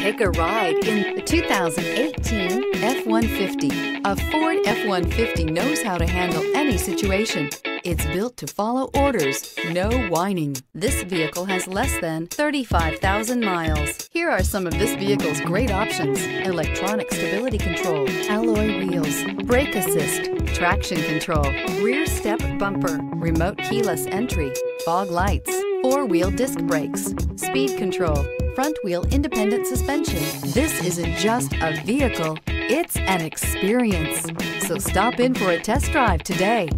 Take a ride in the 2018 F-150. A Ford F-150 knows how to handle any situation. It's built to follow orders, no whining. This vehicle has less than 35,000 miles. Here are some of this vehicle's great options. Electronic stability control, alloy wheels, brake assist, traction control, rear step bumper, remote keyless entry, fog lights, four-wheel disc brakes, speed control, front wheel independent suspension. This isn't just a vehicle, it's an experience. So stop in for a test drive today.